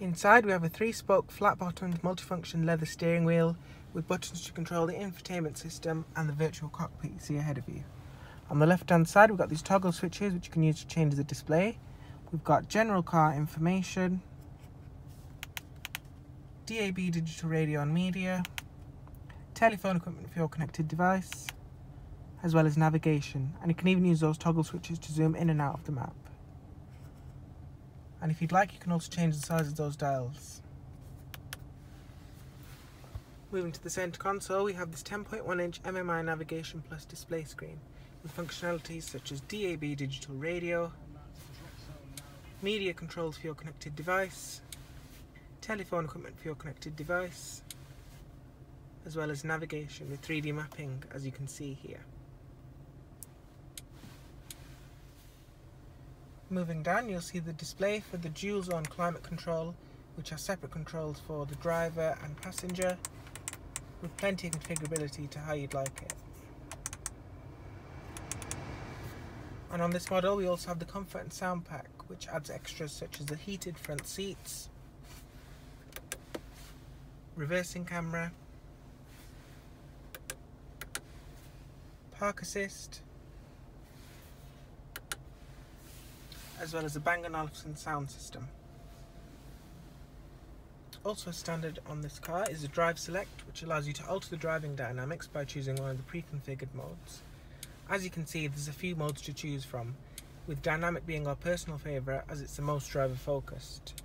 Inside we have a three-spoke flat-bottomed multifunction leather steering wheel with buttons to control the infotainment system and the virtual cockpit you see ahead of you. On the left hand side we've got these toggle switches which you can use to change the display. We've got general car information, DAB digital radio and media, telephone equipment for your connected device, as well as navigation and you can even use those toggle switches to zoom in and out of the map. And if you'd like you can also change the size of those dials. Moving to the centre console we have this 10.1 inch MMI navigation plus display screen with functionalities such as DAB digital radio, media controls for your connected device, telephone equipment for your connected device, as well as navigation with 3D mapping as you can see here. Moving down you'll see the display for the dual zone climate control which are separate controls for the driver and passenger with plenty of configurability to how you'd like it. And on this model we also have the comfort and sound pack which adds extras such as the heated front seats, reversing camera, park assist, as well as a Bang & Olufsen sound system. Also standard on this car is a drive select which allows you to alter the driving dynamics by choosing one of the pre-configured modes. As you can see there's a few modes to choose from, with dynamic being our personal favourite as it's the most driver focused.